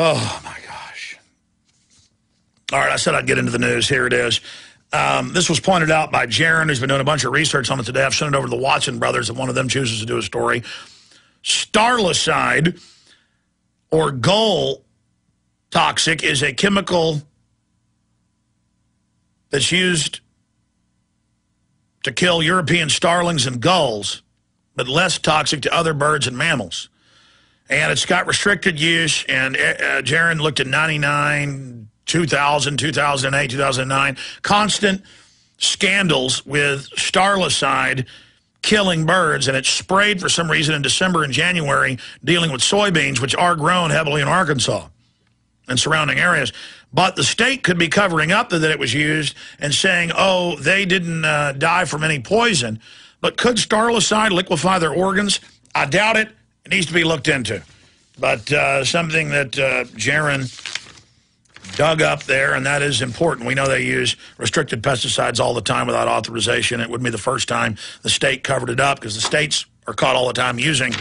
Oh, my gosh. All right, I said I'd get into the news. Here it is. Um, this was pointed out by Jaron, who's been doing a bunch of research on it today. I've sent it over to the Watson brothers, and one of them chooses to do a story. Starlicide, or gull toxic, is a chemical that's used to kill European starlings and gulls, but less toxic to other birds and mammals. And it's got restricted use, and uh, uh Jaron looked at 99, 2000, 2008, 2009, constant scandals with starlicide killing birds, and it's sprayed for some reason in December and January dealing with soybeans, which are grown heavily in Arkansas and surrounding areas. But the state could be covering up that it was used and saying, oh, they didn't uh, die from any poison. But could starlicide liquefy their organs? I doubt it. It needs to be looked into. But uh, something that uh, Jaron dug up there, and that is important. We know they use restricted pesticides all the time without authorization. It wouldn't be the first time the state covered it up because the states are caught all the time using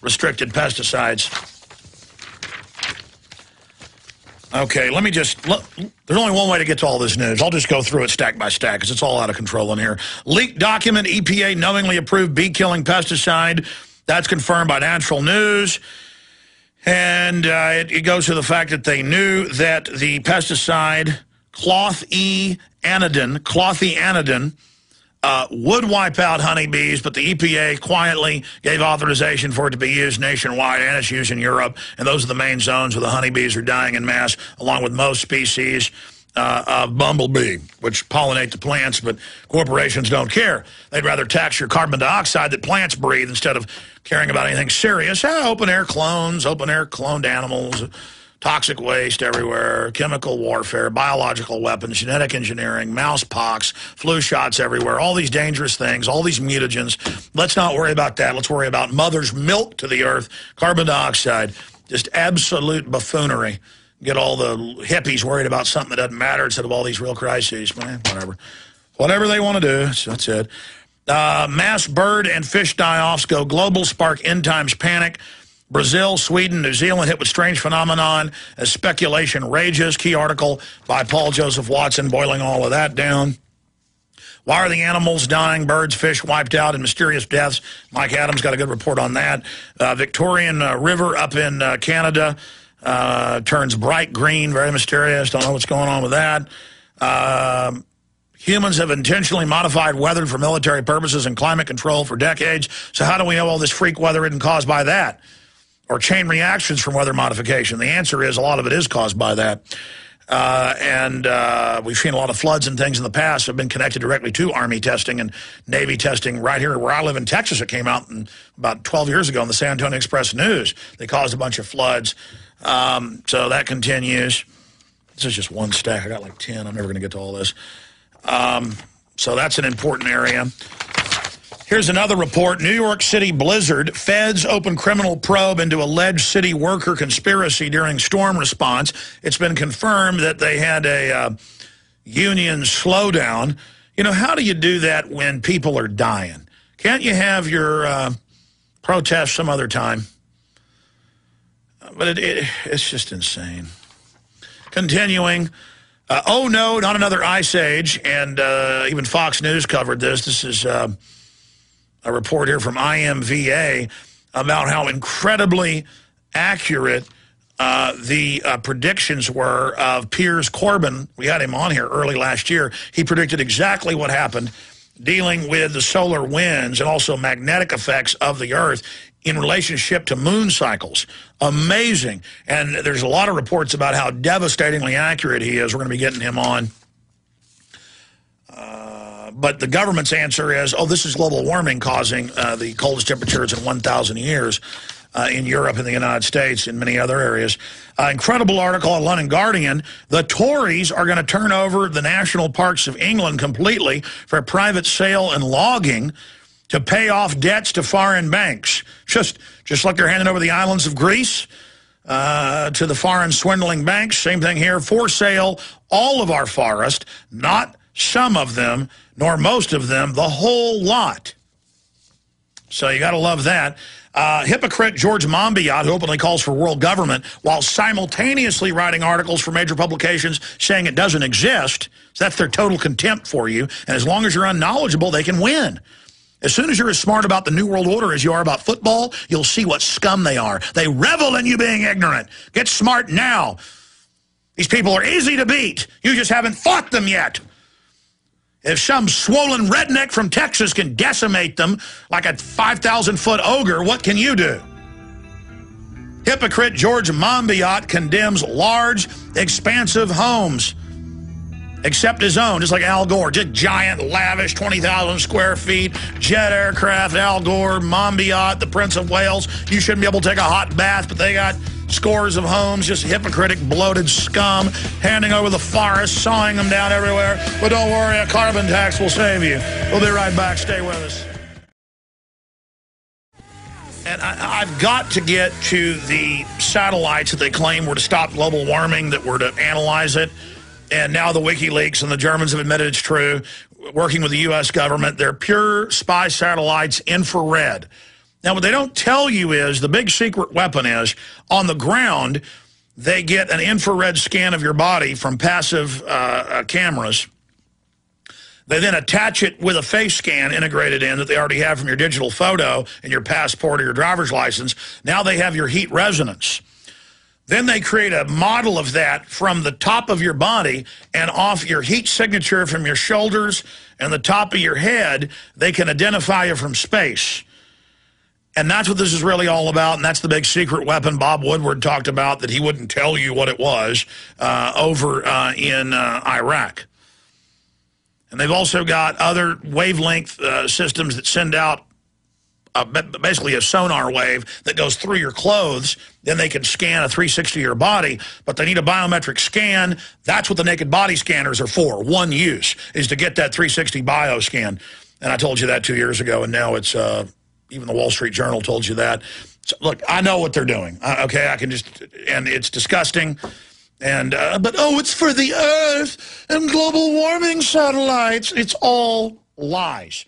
restricted pesticides. Okay, let me just, look, there's only one way to get to all this news. I'll just go through it stack by stack because it's all out of control in here. Leaked document, EPA knowingly approved bee-killing pesticide. That's confirmed by Natural News. And uh, it, it, goes to the fact that they knew that the pesticide cloth e clothianidin, clothianidin, uh, would wipe out honeybees, but the EPA quietly gave authorization for it to be used nationwide, and it's used in Europe. And those are the main zones where the honeybees are dying in mass, along with most species uh, of bumblebee, which pollinate the plants, but corporations don't care. They'd rather tax your carbon dioxide that plants breathe instead of caring about anything serious. Ah, open air clones, open air cloned animals, toxic waste everywhere, chemical warfare, biological weapons, genetic engineering, mouse pox, flu shots everywhere, all these dangerous things, all these mutagens. Let's not worry about that. Let's worry about mother's milk to the earth, carbon dioxide, just absolute buffoonery get all the hippies worried about something that doesn't matter instead of all these real crises. Man, whatever. Whatever they want to do, that's it. Uh, mass bird and fish die-offs go global, spark end times panic. Brazil, Sweden, New Zealand hit with strange phenomenon as speculation rages. Key article by Paul Joseph Watson boiling all of that down. Why are the animals dying, birds, fish wiped out in mysterious deaths? Mike Adams got a good report on that. Uh, Victorian uh, River up in uh, Canada uh, turns bright green, very mysterious. Don't know what's going on with that. Uh, humans have intentionally modified weather for military purposes and climate control for decades. So how do we know all this freak weather isn't caused by that? Or chain reactions from weather modification? The answer is a lot of it is caused by that. Uh, and uh, we've seen a lot of floods and things in the past have been connected directly to Army testing and Navy testing right here where I live in Texas. It came out in, about 12 years ago in the San Antonio Express News. They caused a bunch of floods. Um, so that continues. This is just one stack. I got like 10. I'm never going to get to all this. Um, so that's an important area. Here's another report. New York City blizzard. Feds open criminal probe into alleged city worker conspiracy during storm response. It's been confirmed that they had a uh, union slowdown. You know, how do you do that when people are dying? Can't you have your uh, protest some other time? But it, it, it's just insane. Continuing. Uh, oh, no, not another ice age. And uh, even Fox News covered this. This is uh, a report here from IMVA about how incredibly accurate uh, the uh, predictions were of Piers Corbyn. We had him on here early last year. He predicted exactly what happened dealing with the solar winds and also magnetic effects of the Earth in relationship to moon cycles. Amazing. And there's a lot of reports about how devastatingly accurate he is. We're going to be getting him on. Uh, but the government's answer is, oh, this is global warming causing uh, the coldest temperatures in 1,000 years uh, in Europe and the United States and many other areas. Uh, incredible article on London Guardian. The Tories are going to turn over the national parks of England completely for private sale and logging to pay off debts to foreign banks. Just, just like they're handing over the islands of Greece uh, to the foreign swindling banks. Same thing here. For sale, all of our forest, not some of them, nor most of them, the whole lot. So you got to love that. Uh, hypocrite George Monbiot, who openly calls for world government, while simultaneously writing articles for major publications saying it doesn't exist. So that's their total contempt for you. And as long as you're unknowledgeable, they can win. As soon as you're as smart about the New World Order as you are about football, you'll see what scum they are. They revel in you being ignorant. Get smart now. These people are easy to beat. You just haven't fought them yet. If some swollen redneck from Texas can decimate them like a 5,000-foot ogre, what can you do? Hypocrite George Monbiot condemns large, expansive homes except his own, just like Al Gore, just giant, lavish, 20,000 square feet, jet aircraft, Al Gore, Monbiot, the Prince of Wales. You shouldn't be able to take a hot bath, but they got scores of homes, just hypocritic, bloated scum, handing over the forest, sawing them down everywhere. But don't worry, a carbon tax will save you. We'll be right back. Stay with us. And I, have got to get to the satellites that they claim were to stop global warming, that were to analyze it and now the WikiLeaks and the Germans have admitted it's true, working with the U.S. government. They're pure spy satellites, infrared. Now, what they don't tell you is the big secret weapon is on the ground, they get an infrared scan of your body from passive uh, uh, cameras. They then attach it with a face scan integrated in that they already have from your digital photo and your passport or your driver's license. Now they have your heat resonance. Then they create a model of that from the top of your body and off your heat signature from your shoulders and the top of your head, they can identify you from space. And that's what this is really all about, and that's the big secret weapon Bob Woodward talked about that he wouldn't tell you what it was uh, over uh, in uh, Iraq. And they've also got other wavelength uh, systems that send out uh, basically a sonar wave that goes through your clothes. Then they can scan a 360 of your body, but they need a biometric scan. That's what the naked body scanners are for. One use is to get that 360 bio scan. And I told you that two years ago, and now it's uh, even the Wall Street Journal told you that. So, look, I know what they're doing. Uh, okay, I can just, and it's disgusting. And uh, but oh, it's for the Earth and global warming satellites. It's all lies.